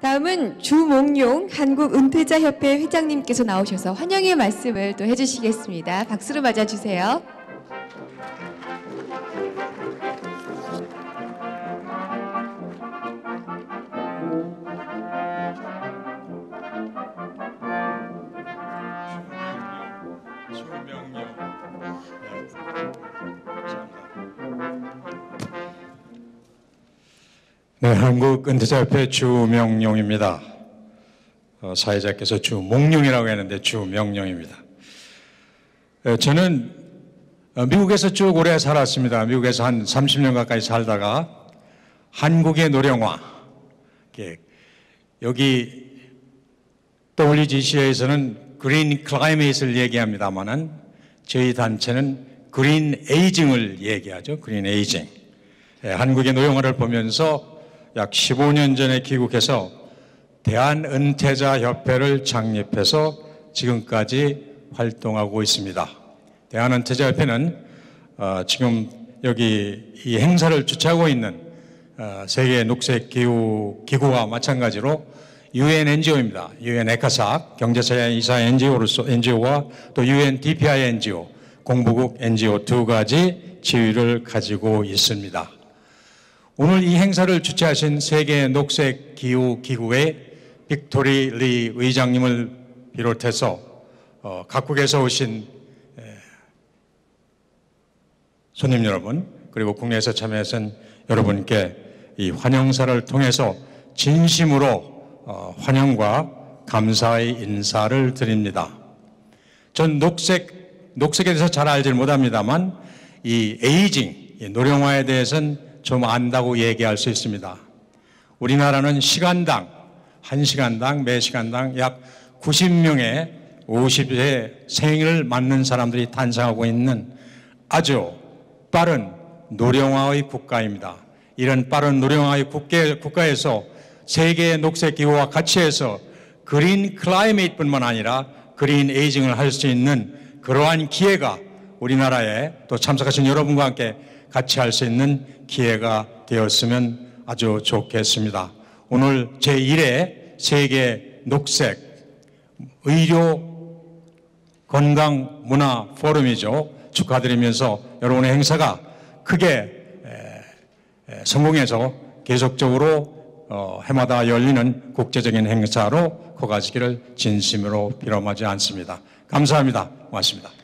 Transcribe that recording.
다음은 주몽용 한국은퇴자협회 회장님께서 나오셔서 환영의 말씀을 또 해주시겠습니다. 박수로 맞아주세요. 네, 한국 은퇴자협회 주명룡입니다. 어, 사회자께서 주몽룡이라고 했는데 주명룡입니다. 에, 저는 어, 미국에서 쭉 오래 살았습니다. 미국에서 한 30년 가까이 살다가 한국의 노령화, 이렇게 여기 WGC에서는 green climate를 얘기합니다만은 저희 단체는 green aging을 얘기하죠. green aging. 예, 한국의 노령화를 보면서 약 15년 전에 귀국해서 대한은퇴자 협회를 창립해서 지금까지 활동하고 있습니다. 대한은퇴자 협회는 어, 지금 여기 이 행사를 주최하고 있는 어, 세계 녹색 기후 기구와 마찬가지로 UN NGO입니다. UN 에카사 경제사회 이사 NGO로서 NGO와 또 UN DPI NGO 공보국 NGO 두 가지 지위를 가지고 있습니다. 오늘 이 행사를 주최하신 세계 녹색 기후 기구의 빅토리 리 의장님을 비롯해서 어, 각국에서 오신 에, 손님 여러분 그리고 국내에서 참여하신 여러분께 이 환영사를 통해서 진심으로 어, 환영과 감사의 인사를 드립니다. 전 녹색 녹색에 대해서 잘 알지는 못합니다만 이 에이징 이 노령화에 대해서는 좀 안다고 얘기할 수 있습니다. 우리나라는 시간당 한 시간당 매 시간당 약 90명의 50세 생일을 맞는 사람들이 탄생하고 있는 아주 빠른 노령화의 국가입니다. 이런 빠른 노령화의 국가, 국가에서 세계 녹색 기후와 같이 해서 green climate뿐만 아니라 green aging을 할 수 있는 그러한 기회가 우리나라에 또 참석하신 여러분과 함께 같이 할 수 있는 기회가 되었으면 아주 좋겠습니다. 오늘 제1회 세계 녹색 의료 건강 문화 포럼이죠. 축하드리면서 여러분의 행사가 크게 성공해서 계속적으로 어, 해마다 열리는 국제적인 행사로 커가지기를 진심으로 빌어마지 않습니다. 감사합니다. 고맙습니다.